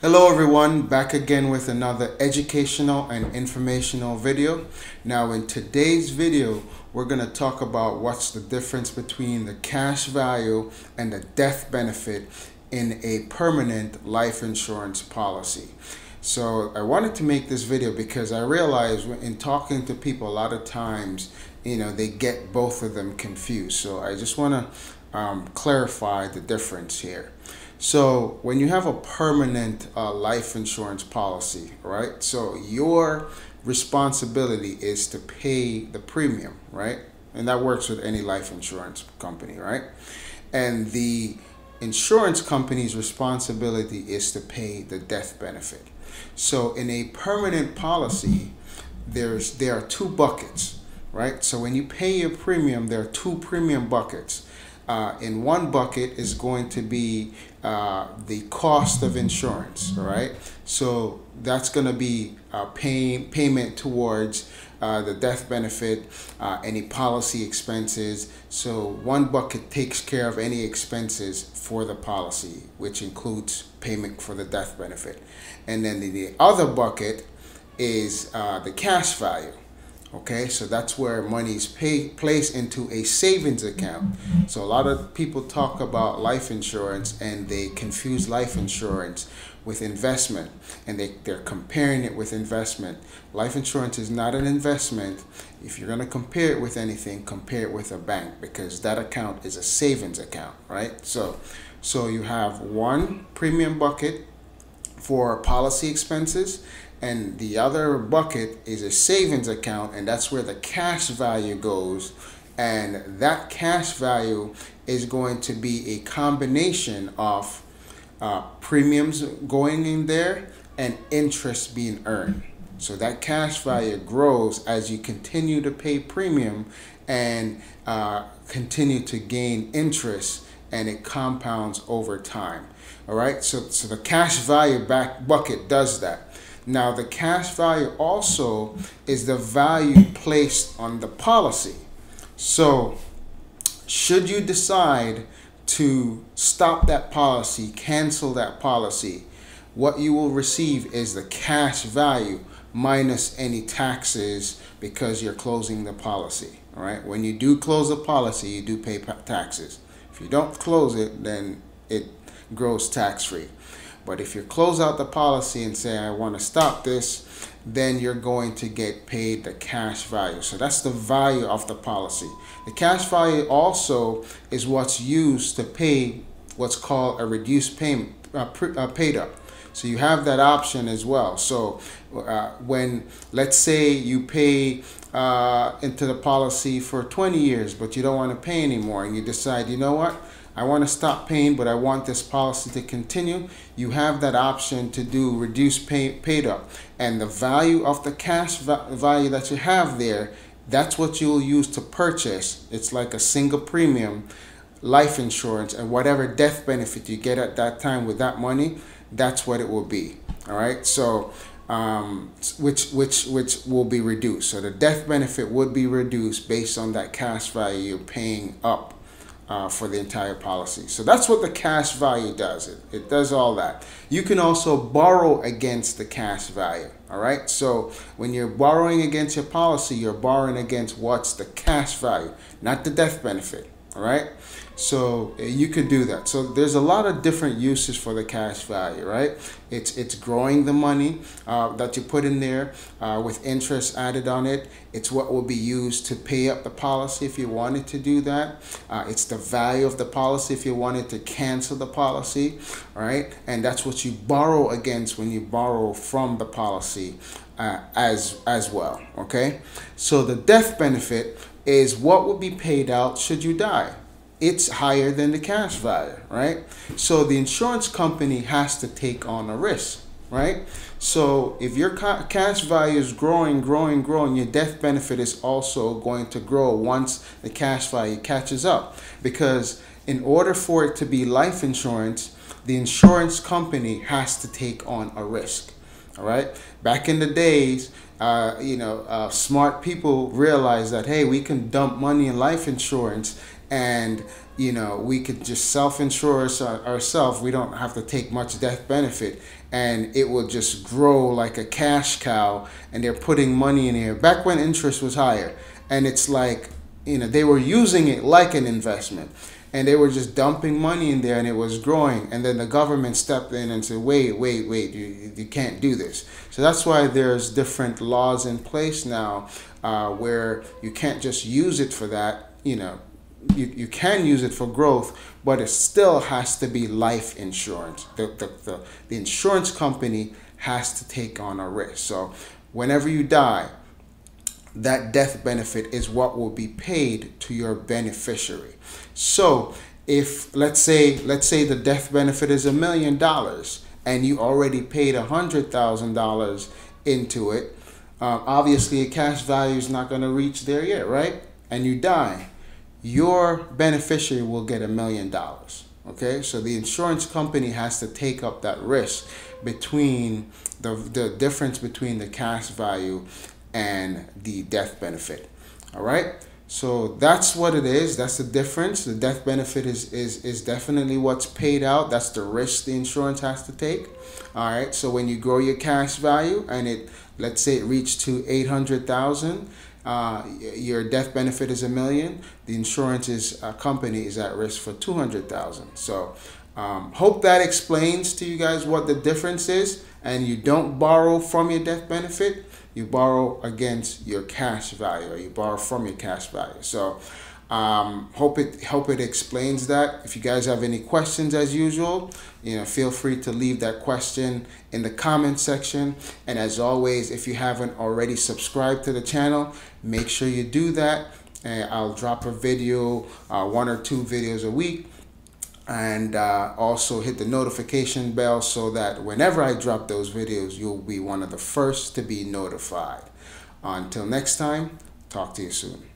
Hello everyone, back again with another educational and informational video. Now in today's video, we're going to talk about what's the difference between the cash value and the death benefit in a permanent life insurance policy. So I wanted to make this video because I realized in talking to people a lot of times, you know, they get both of them confused. So I just want to um, clarify the difference here. So when you have a permanent uh, life insurance policy, right? So your responsibility is to pay the premium, right? And that works with any life insurance company, right? And the insurance company's responsibility is to pay the death benefit. So in a permanent policy, there's there are two buckets, right? So when you pay your premium, there are two premium buckets uh, in one bucket is going to be uh, the cost of insurance, right? So that's going to be uh, pay, payment towards uh, the death benefit, uh, any policy expenses. So one bucket takes care of any expenses for the policy, which includes payment for the death benefit. And then the, the other bucket is uh, the cash value. Okay, so that's where money is placed into a savings account. So a lot of people talk about life insurance and they confuse life insurance with investment and they, they're comparing it with investment. Life insurance is not an investment. If you're going to compare it with anything, compare it with a bank because that account is a savings account, right? So, so you have one premium bucket for policy expenses and the other bucket is a savings account and that's where the cash value goes. And that cash value is going to be a combination of uh, premiums going in there and interest being earned. So that cash value grows as you continue to pay premium and uh, continue to gain interest and it compounds over time all right so so the cash value back bucket does that now, the cash value also is the value placed on the policy. So, should you decide to stop that policy, cancel that policy, what you will receive is the cash value minus any taxes because you're closing the policy. All right. When you do close the policy, you do pay taxes. If you don't close it, then it grows tax free. But if you close out the policy and say, I want to stop this, then you're going to get paid the cash value. So that's the value of the policy. The cash value also is what's used to pay what's called a reduced payment, paid up. So you have that option as well. So uh, when, let's say you pay uh, into the policy for 20 years, but you don't want to pay anymore, and you decide, you know what? I want to stop paying, but I want this policy to continue, you have that option to do reduce pay, paid up. And the value of the cash value that you have there, that's what you'll use to purchase. It's like a single premium life insurance and whatever death benefit you get at that time with that money, that's what it will be. All right. So, um, which which which will be reduced. So the death benefit would be reduced based on that cash value paying up uh, for the entire policy. So that's what the cash value does. It, it does all that. You can also borrow against the cash value. All right. So when you're borrowing against your policy, you're borrowing against what's the cash value, not the death benefit. All right. So uh, you could do that. So there's a lot of different uses for the cash value, right? It's it's growing the money uh, that you put in there uh, with interest added on it. It's what will be used to pay up the policy if you wanted to do that. Uh, it's the value of the policy if you wanted to cancel the policy, right? And that's what you borrow against when you borrow from the policy uh, as as well. Okay. So the death benefit is what would be paid out should you die it's higher than the cash value, right? So the insurance company has to take on a risk, right? So if your cash value is growing, growing, growing, your death benefit is also going to grow once the cash value catches up. Because in order for it to be life insurance, the insurance company has to take on a risk. All right. Back in the days, uh, you know, uh, smart people realized that hey, we can dump money in life insurance and you know we could just self-insure ourselves we don't have to take much death benefit. And it will just grow like a cash cow and they're putting money in here. Back when interest was higher. And it's like you know they were using it like an investment. And they were just dumping money in there and it was growing. And then the government stepped in and said wait wait wait. You, you can't do this. So that's why there's different laws in place now uh, where you can't just use it for that you know you, you can use it for growth but it still has to be life insurance the, the, the, the insurance company has to take on a risk so whenever you die that death benefit is what will be paid to your beneficiary. So if let's say let's say the death benefit is a million dollars and you already paid a hundred thousand dollars into it, uh, obviously a cash value is not going to reach there yet, right? And you die, your beneficiary will get a million dollars. Okay, so the insurance company has to take up that risk between the, the difference between the cash value and the death benefit. All right. So that's what it is. That's the difference. The death benefit is, is, is definitely what's paid out. That's the risk the insurance has to take. All right. So when you grow your cash value and it, let's say it reached to 800,000, uh, your death benefit is a million. The insurance is, uh, company is at risk for 200,000. So um, hope that explains to you guys what the difference is and you don't borrow from your death benefit you borrow against your cash value or you borrow from your cash value. So um, hope it hope it explains that. If you guys have any questions as usual, you know, feel free to leave that question in the comment section. And as always, if you haven't already subscribed to the channel, make sure you do that. And I'll drop a video, uh, one or two videos a week and uh, also hit the notification bell so that whenever I drop those videos, you'll be one of the first to be notified. Until next time, talk to you soon.